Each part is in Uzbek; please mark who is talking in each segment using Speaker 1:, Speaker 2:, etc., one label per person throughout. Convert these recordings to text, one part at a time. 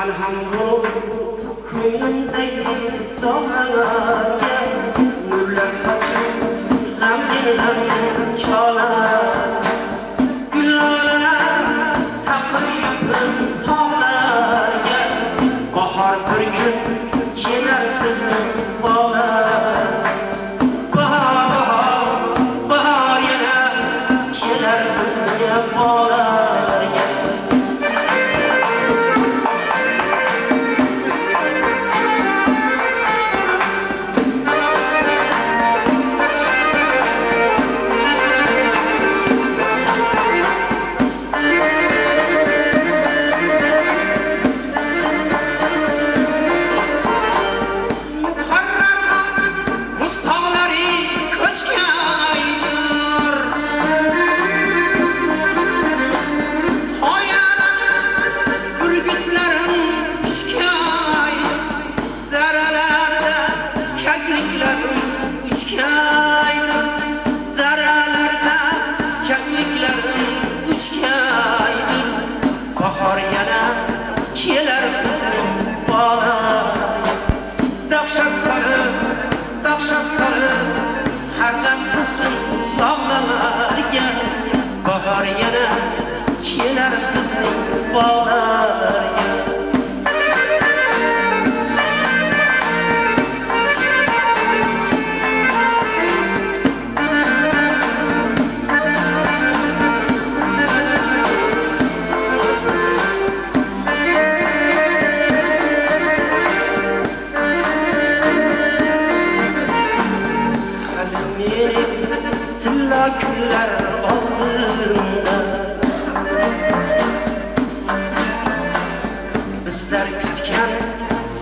Speaker 1: Manhattan,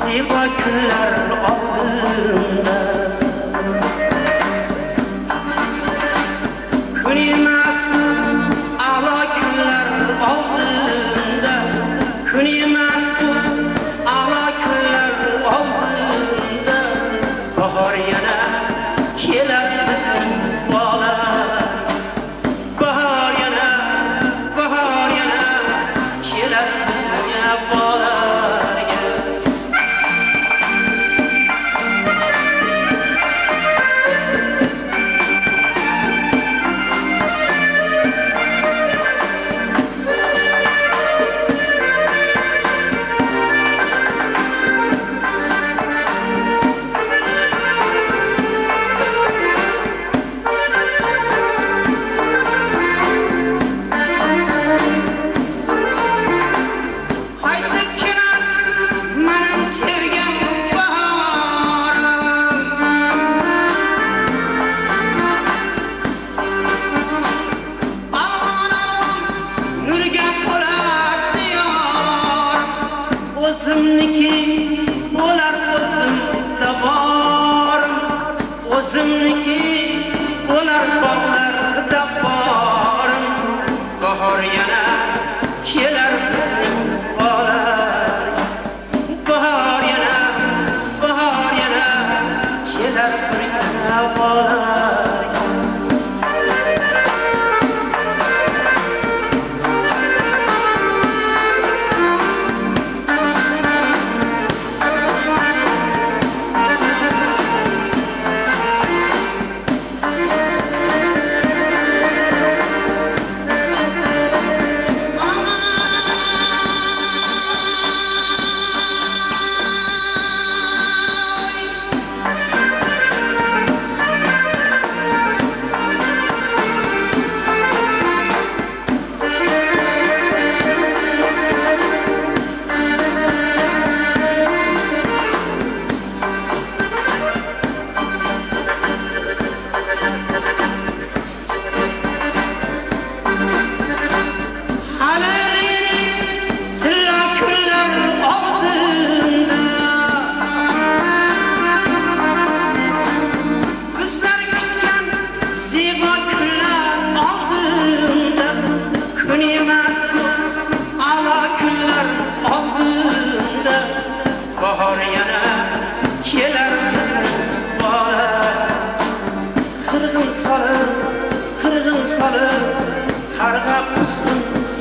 Speaker 1: Zebi kunlar oldimda Kun emasmi alo kunlar oldimda Kun emasmi alo kunlar oldimda Bahor yana keladi o'zimniki bo'lar o'zimda bor o'zimniki bo'lar bog'lar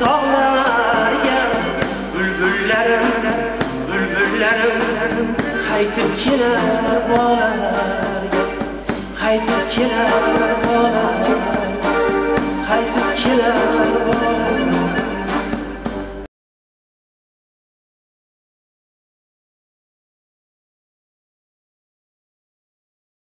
Speaker 1: sog'larga bulbullarim bulbullarim qaytib kelar bolalarga qaytib kelar bolalar qaytib kelar